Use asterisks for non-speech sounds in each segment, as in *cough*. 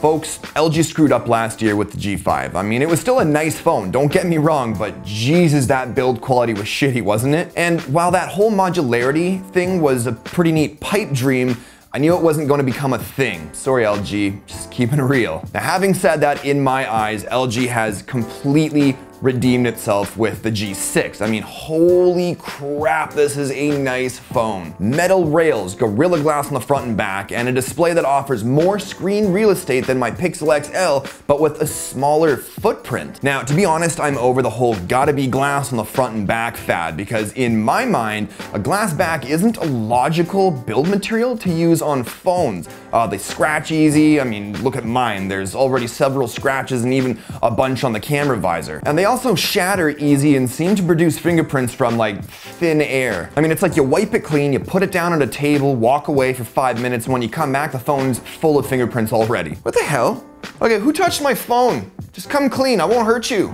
Folks, LG screwed up last year with the G5. I mean, it was still a nice phone, don't get me wrong, but Jesus, that build quality was shitty, wasn't it? And while that whole modularity thing was a pretty neat pipe dream, I knew it wasn't going to become a thing. Sorry, LG, just keeping it real. Now, having said that, in my eyes, LG has completely redeemed itself with the G6. I mean, holy crap, this is a nice phone. Metal rails, Gorilla Glass on the front and back, and a display that offers more screen real estate than my Pixel XL, but with a smaller footprint. Now, to be honest, I'm over the whole gotta be glass on the front and back fad, because in my mind, a glass back isn't a logical build material to use on phones. Uh, they scratch easy, I mean, look at mine, there's already several scratches and even a bunch on the camera visor. And they also shatter easy and seem to produce fingerprints from like thin air. I mean, it's like you wipe it clean, you put it down on a table, walk away for five minutes, and when you come back, the phone's full of fingerprints already. What the hell? Okay, who touched my phone? Just come clean, I won't hurt you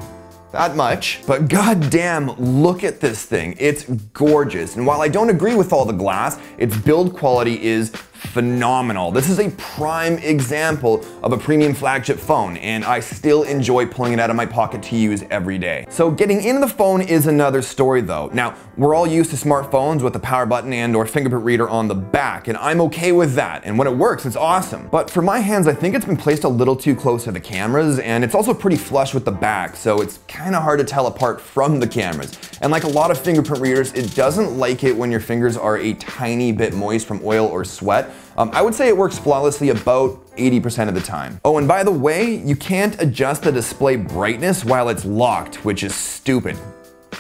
that much. But goddamn, look at this thing. It's gorgeous. And while I don't agree with all the glass, its build quality is phenomenal. This is a prime example of a premium flagship phone, and I still enjoy pulling it out of my pocket to use every day. So getting into the phone is another story though. Now, we're all used to smartphones with the power button and or fingerprint reader on the back, and I'm okay with that. And when it works, it's awesome. But for my hands, I think it's been placed a little too close to the cameras, and it's also pretty flush with the back, so it's kind of hard to tell apart from the cameras. And like a lot of fingerprint readers, it doesn't like it when your fingers are a tiny bit moist from oil or sweat. Um, I would say it works flawlessly about 80% of the time. Oh, and by the way, you can't adjust the display brightness while it's locked, which is stupid.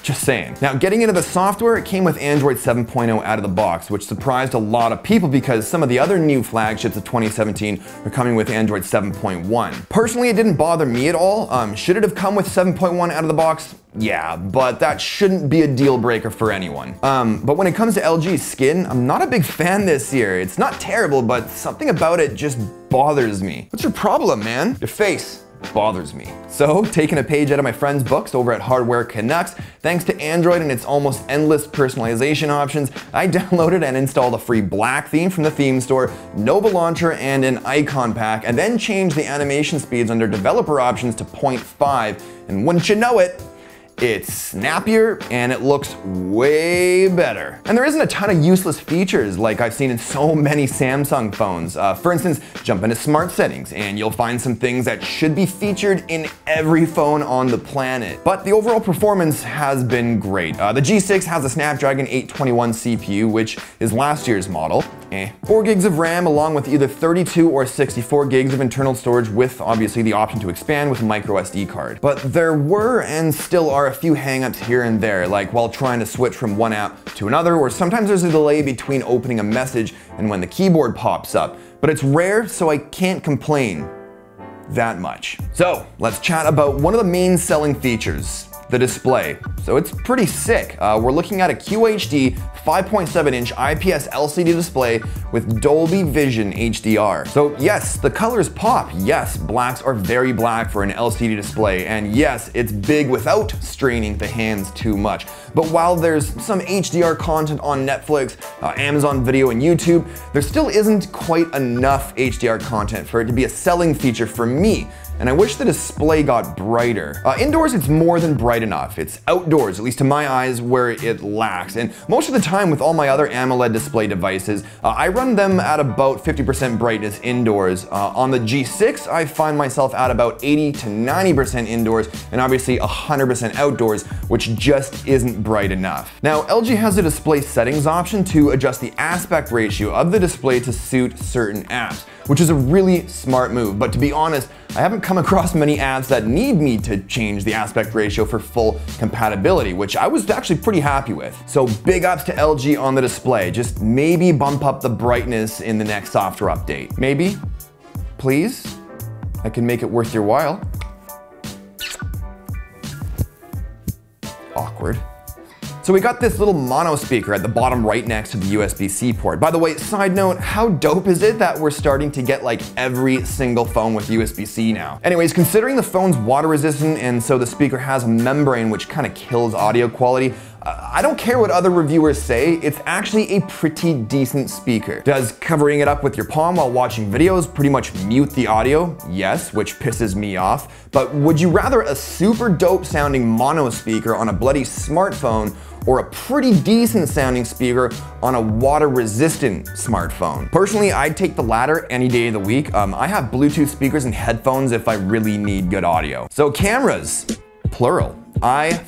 Just saying. Now, getting into the software, it came with Android 7.0 out of the box, which surprised a lot of people because some of the other new flagships of 2017 are coming with Android 7.1. Personally, it didn't bother me at all. Um, should it have come with 7.1 out of the box? Yeah, but that shouldn't be a deal breaker for anyone. Um, but when it comes to LG's skin, I'm not a big fan this year. It's not terrible, but something about it just bothers me. What's your problem, man? Your face bothers me. So, taking a page out of my friend's books over at Hardware Canucks, thanks to Android and its almost endless personalization options, I *laughs* downloaded and installed a free black theme from the theme store, Nova Launcher, and an icon pack, and then changed the animation speeds under developer options to 0.5, and wouldn't you know it, it's snappier and it looks way better. And there isn't a ton of useless features like I've seen in so many Samsung phones. Uh, for instance, jump into smart settings and you'll find some things that should be featured in every phone on the planet. But the overall performance has been great. Uh, the G6 has a Snapdragon 821 CPU, which is last year's model. Eh. 4 gigs of RAM along with either 32 or 64 gigs of internal storage with obviously the option to expand with a micro SD card. But there were and still are a few hangups here and there, like while trying to switch from one app to another, or sometimes there's a delay between opening a message and when the keyboard pops up. But it's rare, so I can't complain that much. So let's chat about one of the main selling features, the display. So it's pretty sick. Uh, we're looking at a QHD 5.7 inch IPS LCD display with Dolby Vision HDR. So yes, the colors pop. Yes, blacks are very black for an LCD display. And yes, it's big without straining the hands too much. But while there's some HDR content on Netflix, uh, Amazon Video, and YouTube, there still isn't quite enough HDR content for it to be a selling feature for me and I wish the display got brighter. Uh, indoors, it's more than bright enough. It's outdoors, at least to my eyes, where it lacks. And most of the time with all my other AMOLED display devices, uh, I run them at about 50% brightness indoors. Uh, on the G6, I find myself at about 80 to 90% indoors, and obviously 100% outdoors, which just isn't bright enough. Now, LG has a display settings option to adjust the aspect ratio of the display to suit certain apps which is a really smart move. But to be honest, I haven't come across many apps that need me to change the aspect ratio for full compatibility, which I was actually pretty happy with. So big ups to LG on the display. Just maybe bump up the brightness in the next software update. Maybe? Please? I can make it worth your while. Awkward. So we got this little mono speaker at the bottom right next to the USB-C port. By the way, side note, how dope is it that we're starting to get like every single phone with USB-C now? Anyways, considering the phone's water resistant and so the speaker has a membrane which kind of kills audio quality, I don't care what other reviewers say, it's actually a pretty decent speaker. Does covering it up with your palm while watching videos pretty much mute the audio? Yes, which pisses me off. But would you rather a super dope sounding mono speaker on a bloody smartphone or a pretty decent sounding speaker on a water resistant smartphone. Personally, I'd take the latter any day of the week. Um, I have Bluetooth speakers and headphones if I really need good audio. So cameras, plural. I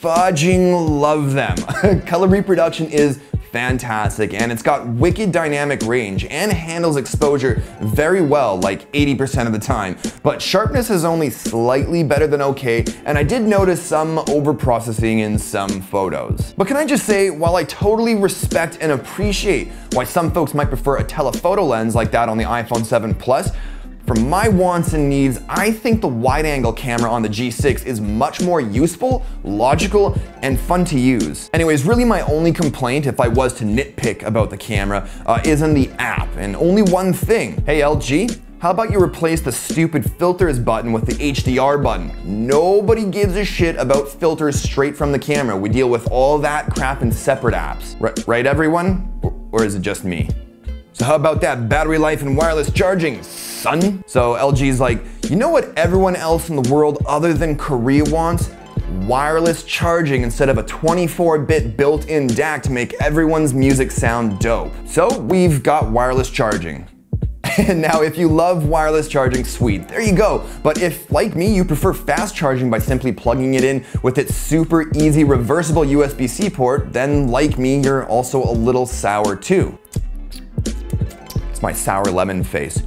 fudging love them. *laughs* Color reproduction is fantastic and it's got wicked dynamic range and handles exposure very well like 80% of the time. But sharpness is only slightly better than okay and I did notice some overprocessing in some photos. But can I just say, while I totally respect and appreciate why some folks might prefer a telephoto lens like that on the iPhone 7 Plus, for my wants and needs, I think the wide angle camera on the G6 is much more useful, logical, and fun to use. Anyways, really my only complaint, if I was to nitpick about the camera, uh, is in the app, and only one thing. Hey LG, how about you replace the stupid filters button with the HDR button? Nobody gives a shit about filters straight from the camera. We deal with all that crap in separate apps. R right everyone? Or is it just me? How about that battery life and wireless charging? son. So LG's like, you know what everyone else in the world other than Korea wants? wireless charging instead of a 24-bit built-in DAC to make everyone's music sound dope. So we've got wireless charging. *laughs* And now if you love wireless charging, sweet, there you go. But if, like me, you prefer fast charging by simply plugging it in with its super easy reversible USB-C port, then like me, you're also a little sour too. It's my sour lemon face.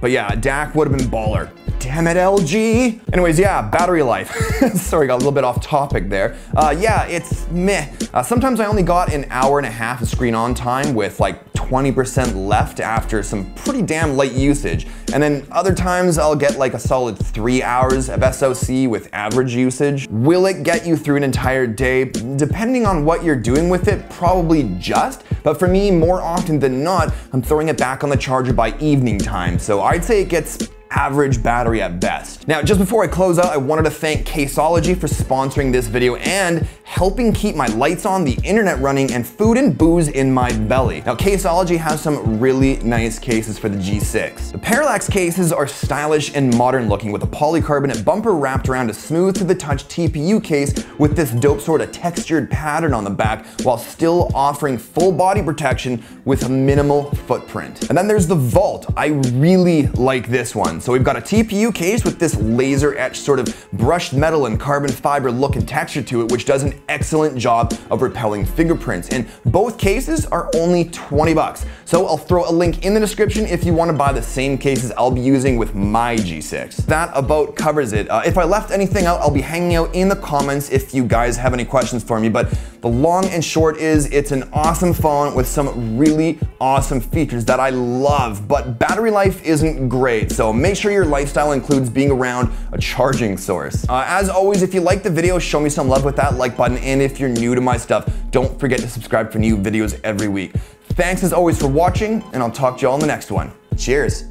But yeah, DAC would have been baller. Damn it, LG. Anyways, yeah, battery life. *laughs* Sorry, got a little bit off topic there. Uh, yeah, it's meh. Uh, sometimes I only got an hour and a half of screen on time with like 20% left after some pretty damn light usage. And then other times I'll get like a solid three hours of SOC with average usage. Will it get you through an entire day? Depending on what you're doing with it, probably just. But for me, more often than not, I'm throwing it back on the charger by evening time. So I'd say it gets average battery at best. Now, just before I close out, I wanted to thank Caseology for sponsoring this video and helping keep my lights on, the internet running, and food and booze in my belly. Now, Caseology has some really nice cases for the G6. The Parallax cases are stylish and modern looking with a polycarbonate bumper wrapped around a smooth to the touch TPU case with this dope sort of textured pattern on the back while still offering full body protection with a minimal footprint. And then there's the Vault. I really like this one. So we've got a TPU case with this laser etched sort of brushed metal and carbon fiber look and texture to it, which does an excellent job of repelling fingerprints. And both cases are only 20 bucks. So I'll throw a link in the description if you want to buy the same cases I'll be using with my G6. That about covers it. Uh, if I left anything out, I'll be hanging out in the comments if you guys have any questions for me. But the long and short is it's an awesome phone with some really awesome features that I love, but battery life isn't great. So make sure your lifestyle includes being around a charging source. Uh, as always, if you like the video, show me some love with that like button. And if you're new to my stuff, don't forget to subscribe for new videos every week. Thanks as always for watching, and I'll talk to you all in the next one. Cheers.